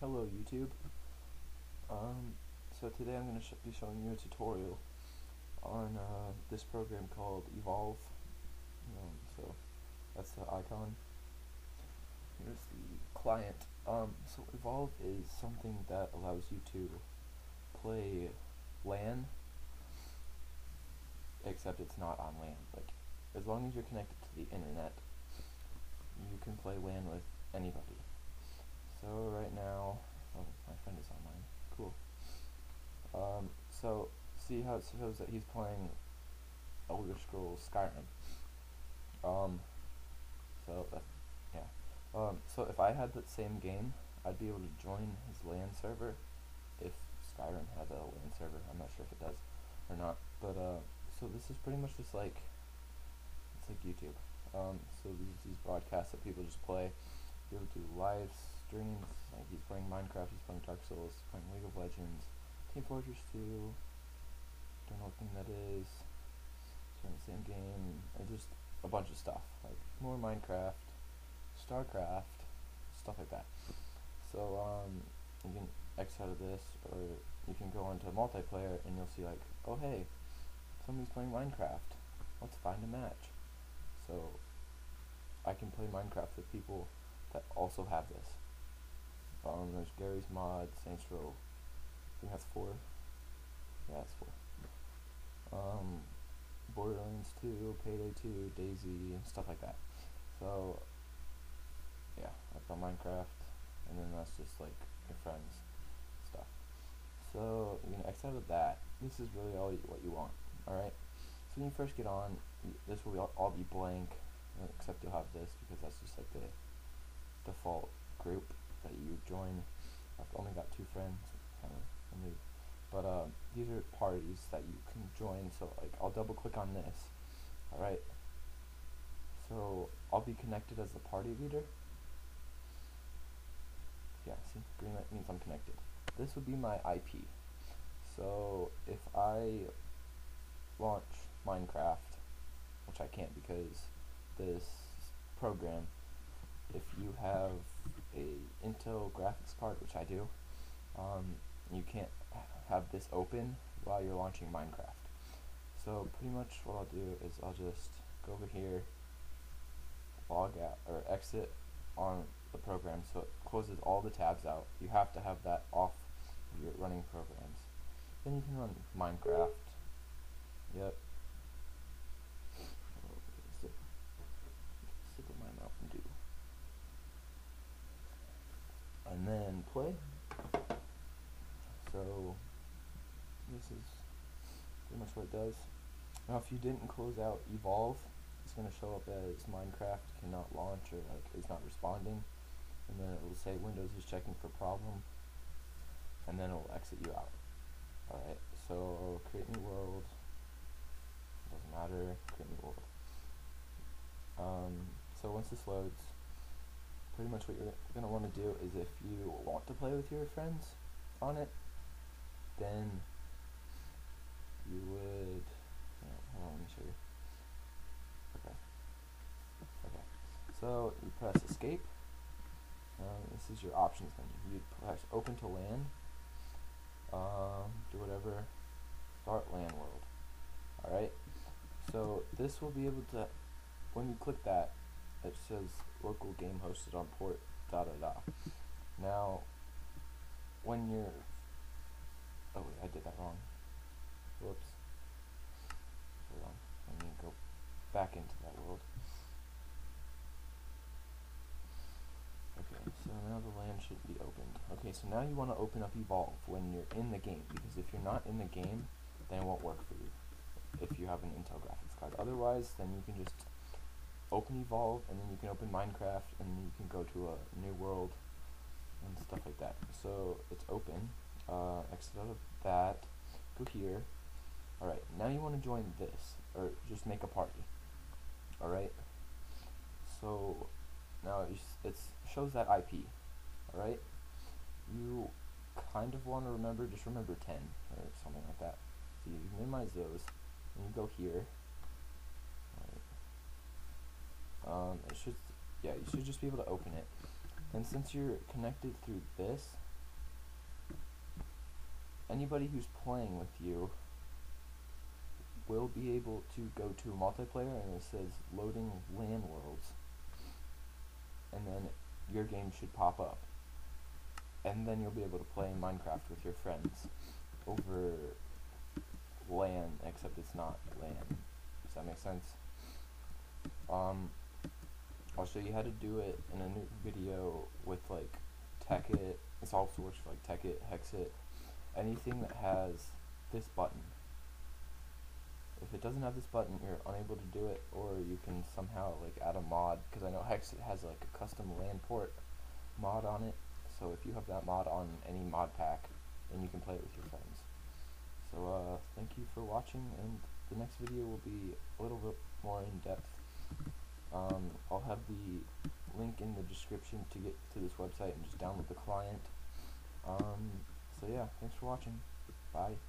Hello YouTube. Um, so today I'm going to sh be showing you a tutorial on uh, this program called Evolve. Um, so that's the icon. Here's the client. Um, so Evolve is something that allows you to play LAN, except it's not on LAN. Like, as long as you're connected to the internet, you can play LAN with anybody. So right now, oh, my friend is online. Cool. Um, so see how it shows that he's playing Elder Scrolls Skyrim. Um, so that, yeah. Um, so if I had that same game, I'd be able to join his LAN server if Skyrim had a LAN server. I'm not sure if it does or not. But uh, so this is pretty much just like it's like YouTube. Um, so these these broadcasts that people just play. Be able to do live streams. Like he's playing Minecraft, he's playing Dark Souls, he's playing League of Legends, Team Fortress 2. Don't know what thing that is. It's the same game. Just a bunch of stuff like more Minecraft, StarCraft, stuff like that. So um, you can X out of this, or you can go into multiplayer and you'll see like, oh hey, somebody's playing Minecraft. Let's find a match. So I can play Minecraft with people that also have this. Um, there's Garry's Mod, Saints Row. I think that's four. Yeah, that's four. Um, Borderlands 2, Payday 2, DayZ, and stuff like that. So, yeah, I've got Minecraft, and then that's just like your friends stuff. So, you can X out of that. This is really all you, what you want, alright? So when you first get on, this will all, all be blank, except you'll have this because that's just like the default group that you join. I've only got two friends, but uh, these are parties that you can join. So like I'll double click on this. All right. So I'll be connected as the party leader. Yeah, see, green light means I'm connected. This would be my IP. So if I launch Minecraft, which I can't because this program if you have graphics card, which I do, um, you can't have this open while you're launching Minecraft. So pretty much what I'll do is I'll just go over here, log out or exit on the program so it closes all the tabs out. You have to have that off your running programs. Then you can run Minecraft. Yep, and then play. So this is pretty much what it does. Now if you didn't close out evolve, it's going to show up as Minecraft cannot launch or like is not responding and then it will say Windows is checking for problem and then it will exit you out. Alright, so create new world, doesn't matter, create new world. Um, so once this loads, pretty much what you're going to want to do is if you want to play with your friends on it, then you would, hold on, let me show you. Okay. Okay. So you press escape. Um, this is your options menu. You press open to LAN. Um, do whatever. Start land world. Alright. So this will be able to, when you click that, it says local game hosted on port da da da. Now, when you're, oh wait, I did that wrong. Whoops. Hold on, let me go back into that world. Okay, so now the LAN should be opened. Okay, so now you want to open up Evolve when you're in the game, because if you're not in the game, then it won't work for you if you have an Intel graphics card. Otherwise, then you can just open Evolve, and then you can open Minecraft, and you can go to a new world and stuff like that. So it's open. Uh, exit out of that. Go here. Alright, now you want to join this, or just make a party. Alright? So now it shows that IP. Alright? You kind of want to remember, just remember 10 or something like that. So you minimize those, and you go here, um, it should, yeah, you should just be able to open it. And since you're connected through this, anybody who's playing with you will be able to go to multiplayer and it says loading LAN worlds and then your game should pop up and then you'll be able to play Minecraft with your friends over LAN except it's not LAN does that make sense? Um I'll show you how to do it in a new video with like Tekkit, it's also works for like Tekkit, Hexxit, anything that has this button. If it doesn't have this button, you're unable to do it, or you can somehow like add a mod, because I know Hexxit has like a custom LAN port mod on it, so if you have that mod on any mod pack, then you can play it with your friends. So uh, thank you for watching, and the next video will be a little bit more in depth. Um, I'll have the link in the description to get to this website and just download the client. Um, so yeah, thanks for watching. Bye.